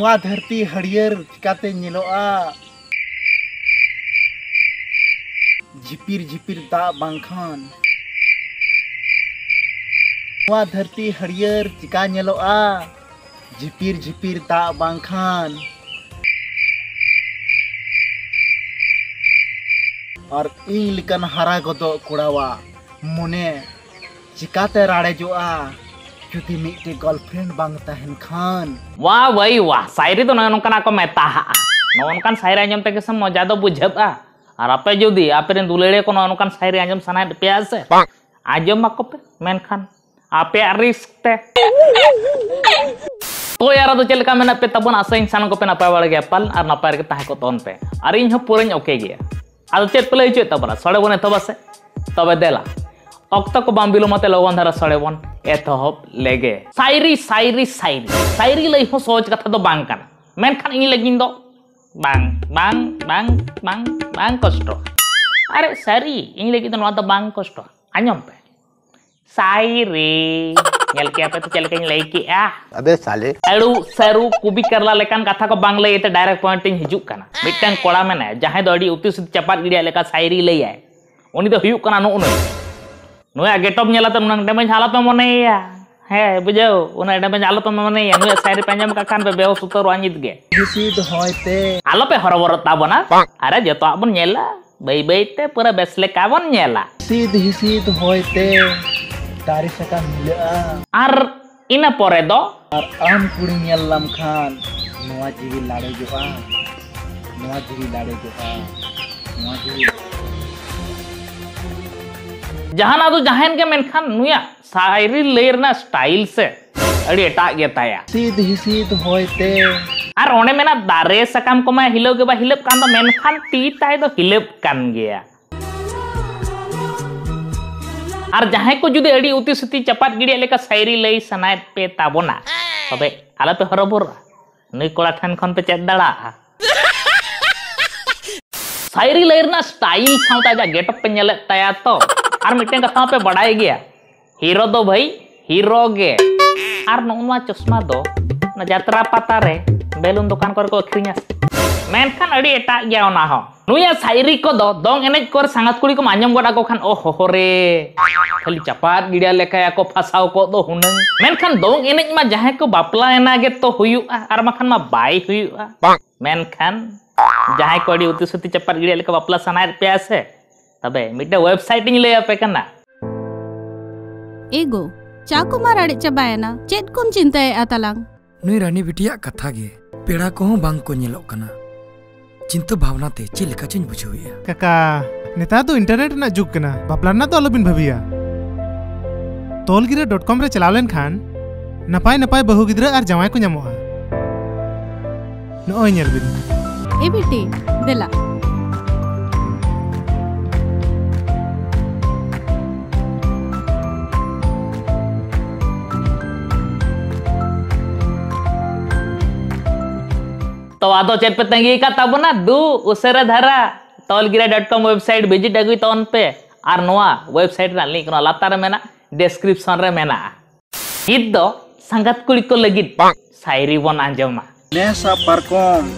ᱱᱚᱣᱟ ᱫᱷᱟᱹᱨᱛᱤ ᱦᱟᱹᱨᱭᱟᱹᱲ ᱪᱤᱠᱟᱛᱮ ᱧᱮᱞᱚᱜᱼᱟ ᱡᱷᱤᱯᱤᱨ ᱡᱷᱤᱯᱤᱨ ᱫᱟᱜ ᱵᱟᱝᱠᱷᱟᱱ ᱱᱚᱣᱟ ᱫᱷᱟᱹᱨᱛᱤ ᱦᱟᱹᱨᱭᱟᱹᱲ ᱪᱤᱠᱟ ᱧᱮᱞᱚᱜᱼᱟ ᱡᱷᱤᱯᱤᱨ ᱡᱷᱤᱯᱤᱨ ᱫᱟᱜ ᱵᱟᱝᱠᱷᱟᱱ ᱟᱨ ᱤᱧ ᱞᱮᱠᱟᱱ ᱦᱟᱨᱟ ᱜᱚᱫᱚᱜ ᱠᱚᱲᱟᱣᱟᱜ ᱢᱚᱱᱮ ᱪᱤᱠᱟᱛᱮ ᱨᱟᱲᱮᱡᱚᱜᱼᱟ ᱡᱩᱫᱤ ᱢᱤᱫᱴᱮᱡ ᱜᱟᱨᱞᱯᱷᱨᱮᱱᱰ ᱵᱟᱝ ᱛᱟᱦᱮᱱ ᱠᱷᱟᱱ ᱣᱟ ᱵᱟᱭ ᱣᱟ ᱥᱟᱭᱨᱤ ᱫᱚ ᱱᱚᱝᱠᱟᱱᱟᱜ ᱠᱚ ᱢᱮᱛᱟᱜᱼᱟ ᱱᱚᱝᱠᱟᱱ ᱥᱟᱭᱨᱤ ᱟᱸᱡᱚᱢ ᱛᱮᱜᱮ ᱥᱮ ᱢᱚᱡᱟ ᱫᱚ ᱵᱩᱡᱷᱟᱹᱜᱼᱟ ᱟᱨ ᱟᱯᱮ ᱡᱩᱫᱤ ᱟᱯᱮᱨᱮᱱ ᱫᱩᱞᱟᱹᱲᱤᱭᱟᱹ ᱠᱚ ᱱᱚᱝᱠᱟᱱ ᱥᱟᱭᱨᱤ ᱟᱸᱡᱚᱢ ᱥᱟᱱᱟᱭᱮᱫ ᱯᱮᱭᱟ ᱥᱮ ᱟᱸᱡᱚᱢ ᱟᱠᱚ ᱯᱮ ᱢᱮᱱᱠᱷᱟᱱ ᱟᱯᱮᱭᱟᱜ ᱨᱤᱥᱠ ᱛᱮ तो यार तो चलका मेना पे तबन आशा इंसान को पे नपाय बड़ गया पल और नपाय के ताहे को तोन पे और इन हो पूरे ओके गया आज चेत पे लई चेत तबरा सड़े बने तबसे तबे देला ᱚᱠᱛᱚ को ᱵᱟᱢ ᱵᱤᱞᱚᱢᱟᱛᱮ ᱞᱚᱜᱚᱱ ᱫᱷᱟᱨᱟ ᱥᱚᱲᱮ ᱵᱚᱱ ᱮᱛᱚᱦᱚᱵ ᱞᱮᱜᱮ ᱥᱟᱭᱨᱤ ᱥᱟᱭᱨᱤ ᱥᱟᱭᱨᱤ ᱥᱟᱭᱨᱤ ᱞᱟᱹᱭ ᱦᱚᱸ ᱥᱚᱦᱚᱡ ᱠᱟᱛᱷᱟ ᱫᱚ ᱵᱟᱝ ᱠᱟᱱᱟ ᱢᱮᱱᱠᱷᱟᱱ ᱤᱧ ᱞᱟᱹᱜᱤᱫ ᱫᱚ bang bang bang bang bang kosto are sari ing lagi tuh nada bang kosto anyom pe साइरे चल के आप तो चल के ले के आ अबे साले अड़ू सरू कुबी करला लेकान कथा को बांग्ला येते डायरेक्ट पॉइंट इन हिजुक कना मिटन कोड़ा में ना जहाँ दो अड़ी उतिस चपात गिडिया लेका साइरी ले आए उनी तो Nuya getop nyalatan unang damage halat nih ya. Hei, bujau, nyala damage halat nih ya. Nuya sehari panjang kakan pe beo sutor wangit ge. Halo pe horor tabona. Ada jatuh abon nyela. Bayi bayi teh pura beslek abon nyela. Hisid hisid hoite. Tarif akan mulia. Ar ina pore do. Ar am kuri nyelam kan. Nuwa jiri lare juga. Nuwa jiri lare jopa. Nuwa jiri. जहाँ ना तो जहाँ के मेनखान नुया शायरी लेरना style से। अड़ी एटा गे ताया सीद ही सीद होयते आर ओने मेना दारे सकाम को मा हिलो के बा हिलो कान तो मेनखान ती ताय तो हिलो कान गया। आर जहाँ को जुदे अड़ी उती सुती चपात गिड़े लेका शायरी ले सनाय पे ताबोना तबे आला तो हरबुर नई कोला थान खन पे चेत दाला शायरी लेरना स्टाइल सांता जा गेटअप पे नेले ताया तो। ᱟᱨ ᱢᱤᱫᱴᱮᱱ ᱠᱟᱛᱷᱟ ᱦᱚᱸᱯᱮ ᱵᱟᱰᱟᱭ ᱜᱮᱭᱟ ᱦᱤᱨᱳ ᱫᱚ ᱵᱷᱟᱹᱭ ᱦᱤᱨᱳ ᱜᱮ ᱟᱨ ᱱᱚᱜᱼᱚ ᱱᱚᱣᱟ ᱪᱚᱥᱢᱟ ᱫᱚ ᱚᱱᱟ ᱡᱟᱛᱨᱟ ᱯᱟᱛᱟ ᱨᱮ ᱵᱮᱞᱩᱱ ᱫᱚᱠᱟᱱ ᱠᱚᱨᱮ ᱠᱚ ᱟᱹᱠᱷᱨᱤᱧᱟ ᱢᱮᱱᱠᱷᱟᱱ ᱟᱹᱰᱤ ᱮᱴᱟᱜ ᱜᱮᱭᱟ ᱚᱱᱟ ᱦᱚᱸ ᱱᱩᱭᱟᱜ ᱥᱟᱭᱨᱤ ᱠᱚᱫᱚ ᱫᱚᱝ ᱮᱱᱮᱡ ᱠᱚᱨᱮ ᱥᱟᱸᱜᱟᱛ ᱠᱩᱲᱤ ᱠᱚᱢ ᱟᱸᱡᱚᱢ ᱜᱚᱫ ᱟᱠᱚ ᱠᱷᱟᱱ ᱚ ᱦᱚᱦᱚᱨᱮ ᱠᱷᱟᱹᱞᱤ ᱪᱟᱯᱟᱫ ᱜᱤᱰᱟ ᱞᱮᱠᱟᱭᱟᱠᱚ ᱯᱷᱟᱥᱟᱣ ᱠᱚᱜ ᱫᱚ ᱦᱩᱱᱟᱹᱝ ᱢᱮᱱᱠᱷᱟᱱ ᱫᱚᱝ ᱮᱱᱮᱡ ᱢᱟ ᱡᱟᱦᱟᱸᱭ ᱠᱚ ᱵᱟᱯᱞᱟ ᱮᱱᱟ ᱜᱮᱛᱚ ᱦᱩᱭᱩᱜᱼᱟ ᱟᱨ ᱵᱟᱠᱷᱟᱱ ᱢᱟ ᱵᱟᱭ ᱦᱩᱭᱩᱜᱼᱟ ᱢᱮᱱᱠᱷᱟᱱ ᱡᱟᱦᱟᱸᱭ ᱠᱚ ᱟᱹᱰᱤ ᱩᱛᱤ ᱥᱩᱛᱤ ᱪᱟᱯᱟᱫ ᱜᱤᱰᱟ ᱞᱮᱠᱟ ᱵᱟᱯᱞᱟ ᱥᱟᱱᱟᱭᱮᱫ ᱯᱮᱭᱟ ᱥᱮ ᱛᱚᱵᱮ ᱢᱤᱫᱴᱮᱱ ᱳᱭᱮᱵᱥᱟᱭᱤᱴ ᱤᱧ ᱞᱟᱹᱭ ᱟᱯᱮ ᱠᱟᱱᱟ ᱮᱜᱚ ᱪᱟᱠᱚ ᱢᱟ ᱨᱟᱲᱮᱡ ᱪᱟᱵᱟᱭᱮᱱᱟ ᱪᱮᱫ ᱠᱚᱢ ᱪᱤᱱᱛᱟᱭᱮᱜᱼᱟ ᱛᱟᱞᱟᱝ ᱱᱩᱭ ᱨᱟᱱᱤ ᱵᱤᱴᱤᱭᱟᱜ ᱠᱟᱛᱷᱟ ᱜᱮ ᱯᱮᱲᱟ ᱠᱚᱦᱚᱸ ᱵᱟᱝ ᱠᱚ ᱧᱮᱞᱚᱜ ᱠᱟᱱᱟ ᱪᱤᱱᱛᱟᱹ ᱵᱷᱟᱵᱱᱟ ᱛᱮ ᱪᱮᱫ ᱞᱮᱠᱟ ᱪᱚᱧ ᱵᱩᱡᱷᱟᱹᱣᱮᱜᱼᱟ ᱠᱟᱠᱟ ᱱᱮᱛᱟᱨ ᱫᱚ ᱤᱱᱴᱟᱨᱱᱮᱴ ᱨᱮᱱᱟᱜ ᱡᱩᱜᱽ ᱠᱟᱱᱟ ᱵᱟᱯᱞᱟ ᱨᱮᱱᱟᱜ ᱫᱚ ᱟᱞᱚᱵᱤᱱ ᱵᱷᱟᱹᱵᱤᱭᱟ ᱛᱚᱞᱜᱤᱨᱟᱹ ᱰᱚᱴ ᱠᱚᱢ ᱨᱮ ᱪᱟᱞᱟᱣ ᱞᱮᱱᱠᱷᱟᱱ ᱱᱟᱯᱟᱭ ᱱᱟᱯᱟᱭ ᱵᱟᱹᱦᱩ ᱜᱤᱫᱽᱨᱟᱹ ᱟᱨ ᱡᱟᱶᱟᱭ ᱠᱚ ᱧᱟᱢᱚᱜᱼᱟ ᱱᱚᱜᱼᱚᱭ ᱧᱮᱞ ᱵᱤᱱ ᱮ ᱵᱤᱴᱤ ᱫᱮᱞᱟ तो आदो चेत पे तंगी का तब ना दू उसरे धरा तोलगिरा डॉट कॉम वेबसाइट विज़िट अगुई तो उन पे। और नोआ वेबसाइट ना लिंक ना लातार मेना डिस्क्रिप्शन रे मेना हित दो संगत कुड़ी को लगित सायरी बन आंजमा नेसा पारकम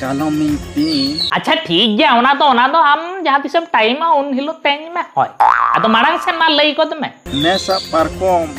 कालमिन पी। अच्छा ठीक गया ओना तो ओना तो हम जहाँ तिसम टाइम उन हिलो तेज में होय अतो मारंग से मा लई को तमे नेसा पारकम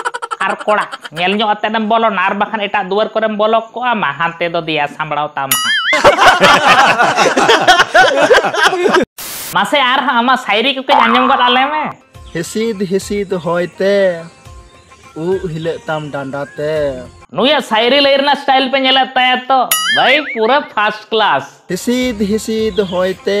हां are Koda ñel ño atenam bolo nar bakan eta duar korem bolok ko ama hante do dia sambrao tam mase ar ama sairi ko ke anjam got ale me ᱦᱤᱥᱤᱫ ᱦᱤᱥᱤᱫ ᱦᱚᱭᱛᱮ ᱩᱵ ᱦᱤᱞᱟᱹᱜ ᱛᱟᱢ ᱰᱟᱸᱰᱟᱛᱮ नुया सायरी लेरना स्टाइल पे ñele taya to भाई पूरा first class ᱦᱤᱥᱤᱫ ᱦᱤᱥᱤᱫ ᱦᱚᱭᱛᱮ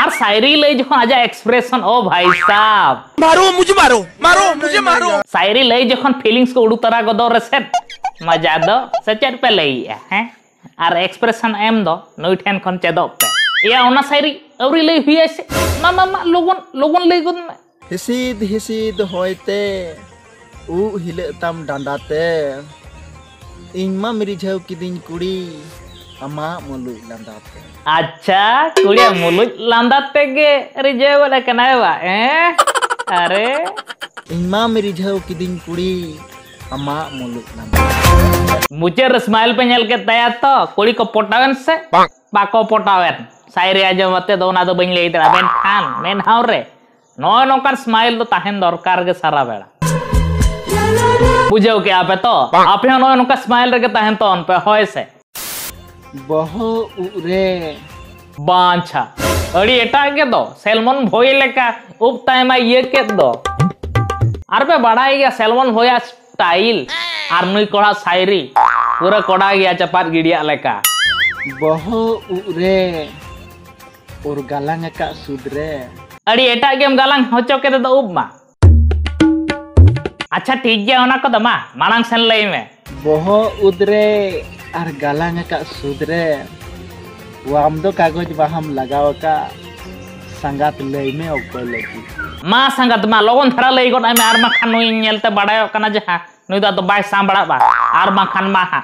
और शायरी ले जो आजा एक्सप्रेशन ओ भाई साहब। मारो मुझे मारो मारो मुझे मारो। शायरी ले जो फीलिंग्स को उड़ू तरा गदो रे सेट मज़ा दो सचेत पे ले हैं और एक्सप्रेशन एम दो नई ठेन खन चेदो पे। या ओना शायरी औरी ले हुई ऐसे? मा मा मा लोगन लोगन ले गुन में। हिसीद हिसीद होइते उ हिले तम डांडाते इनमा मिरिझाव किदिन कुड़ी। लंदाते अच्छा कुड़िया मुलुज लांदा तेगे रिजे वाला कनावा हैं अरे इनमा मेरी झव किदिन कुड़ी अमा मुलुई लंदाते मुझे स्माइल पे ñel के तया तो कुड़ी को पोटावन से बाको पोटावन शायरी आजमते दो ना तो बन लई दरा मेन खान मेन हाउ रे नो नोकर स्माइल तो ताहेन दरकार के सारा बेड़ा बुझो के आपे तो आपे नो नोका स्माइल रे के ताहेन तो उन पे होय से बहो उरे बांछा। अड़ी एटा के दो सैलमन भोई लेका उप ताइमा ये के दो। आर पे बढ़ाई गया सैलमन भोया स्टाइल आर नुई पूरा कोड़ा गया चपात गिड़िया लेका। बहो उरे और गालांग का सुदरे अड़ी एटा गेम गालांग होचो के दो उप मा। अच्छा ठीक गया होना को दो मा मालांग सेन लई में। बहो उदरे और गालांग का सुदरे वाम दो कागज़ बाहम लगाव का संगात लई में ओको लगी मा संगत मा लोगन धरा लई गोट आमे आर मा खान नुई नेलते बाड़ायो कना जहा नुई दा तो बाय सांबड़ा बा आर मा खान मा हा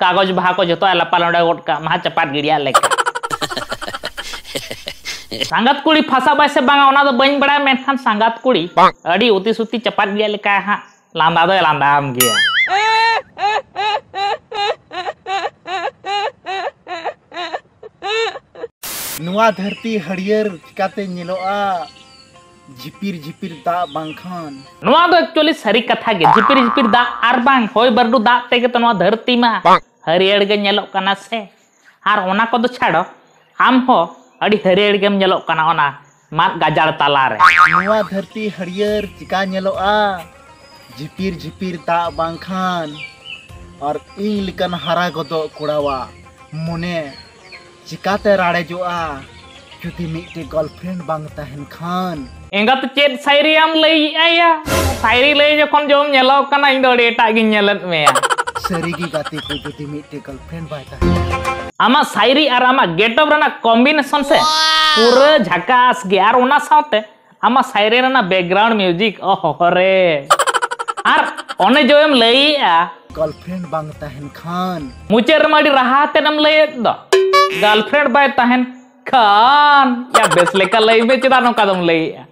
कागज़ बहा को जतो एला पालंडा गोट का मा चपात गिड़िया लेका संगत कुड़ी फसा बाय से बांगा ओना दो बइन बड़ा मेनखान संगत कुड़ी अड़ी उती सुती चपात गिड़िया लेका हा लांदा दो लांदा आम गया ᱱᱚᱣᱟ ᱫᱷᱟᱹᱨᱛᱤ ᱦᱟᱹᱨᱭᱟᱹᱲ ᱪᱤᱠᱟᱛᱮ ᱧᱮᱞᱚᱜᱼᱟ ᱡᱷᱤᱯᱤᱨ ᱡᱷᱤᱯᱤᱨ ᱫᱟᱜ ᱵᱟᱝᱠᱷᱟᱱ ᱱᱚᱣᱟ ᱫᱚ ᱮᱠᱪᱩᱭᱟᱞᱤ ᱥᱟᱹᱨᱤ ᱠᱟᱛᱷᱟ ᱜᱮ ᱡᱷᱤᱯᱤᱨ ᱡᱷᱤᱯᱤᱨ ᱫᱟᱜ ᱟᱨ ᱵᱟᱝ ᱦᱚᱭ ᱵᱟᱹᱨᱰᱩ ᱫᱟᱜ ᱛᱮᱜᱮ ᱛᱚ ᱱᱚᱣᱟ ᱫᱷᱟᱹᱨᱛᱤ ᱢᱟ ᱦᱟᱹᱨᱭᱟᱹᱲ ᱜᱮ ᱧᱮᱞᱚᱜ ᱠᱟᱱᱟ ᱥᱮ ᱟᱨ ᱚᱱᱟ ᱠᱚᱫᱚ ᱪᱷᱟᱲᱟ ᱟᱢ ᱦᱚᱸ ᱟᱹᱰᱤ ᱦᱟᱹᱨᱭᱟᱹᱲ ᱜᱮᱢ ᱧᱮᱞᱚᱜ ᱠᱟᱱᱟ ᱚᱱᱟ ᱢᱟᱫ ᱜᱟᱡᱟᱲ ᱛᱟᱞᱟᱨᱮ ᱱᱚᱣᱟ ᱫᱷᱟᱹᱨᱛᱤ ᱦᱟᱹᱨᱭᱟᱹᱲ ᱪᱤᱠᱟ ᱧᱮᱞᱚᱜᱼᱟ ᱡᱷᱤᱯᱤᱨ ᱡᱷᱤᱯᱤᱨ ᱫᱟᱜ ᱵᱟᱝᱠᱷᱟᱱ ᱟᱨ ᱤᱧ ᱞᱮᱠᱟᱱ ᱦᱟᱨᱟ ᱜᱚᱫᱚᱜ ᱠᱚᱲᱟᱣᱟᱜ ᱢᱚᱱᱮ चिकाते राड़ेजोआ जुदी मिटे गर्लफ्रेंड बांग तहन खान एँगा तो चेत सायरी आम ले आया सायरी ले जो कौन जो हम नेलो कना इंदो डेटा की नेलत में सरी की गति को जुदी मिटे गर्लफ्रेंड बाय तहन आमा सायरी और आमा गेटअप रना कॉम्बिनेशन से पूरे झकास ग्यार उना साउंड है आमा सायरी रना बैकग्राउंड म्यूज़िक ओह हरे रहा तहन खान। या बेस लेका लई में चिदा नो कदम लई। आ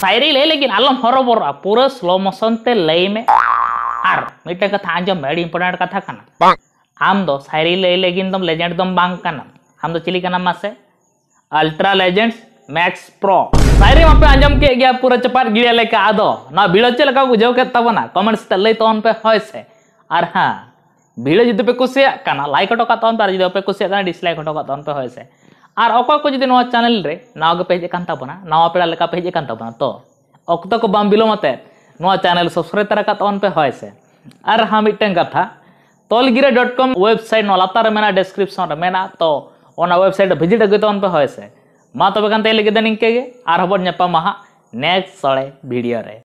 शायरी ले लेकिन आलम हरोबर पूरा स्लो मोशन ते लई में। और मिटे कथा आंजो मेडी इंपोर्टेंट कथा कना आम दो शायरी लई लेकिन दम लेजेंड दम बांग कना हम दो चिली कना मासे अल्ट्रा लेजेंड्स मैक्स प्रो शायरी मापे आंजम के गया पूरा चपाट गिड़िया लेका आदो ना भिड़ो चे लेका बुझाव के तबना कमेंट्स ते लई तोन पे होय से। और हाँ भिड़ो जुदी पे कना लाइक हटो का तोन तार जुदी पे कुसिया कना डिसलाइक हटो का तोन पे से और अकय को जुदी चैनल कान तबना नावा पेड़ा कान तबना तो अक्तो को बाम बिलोमते चैनल सब्सक्राइब तरा का तोन पे होय से हाँ मिटन कथा तोलगिरा डॉट कॉम वेबसाइट लातार मेना डिस्क्रिप्शन रे मेना तो वेबसाइट भिजिट अगुत पे होय से मा तबे कान लगे निंके गे आर हबन नेक्स्ट सड़े वीडियो रे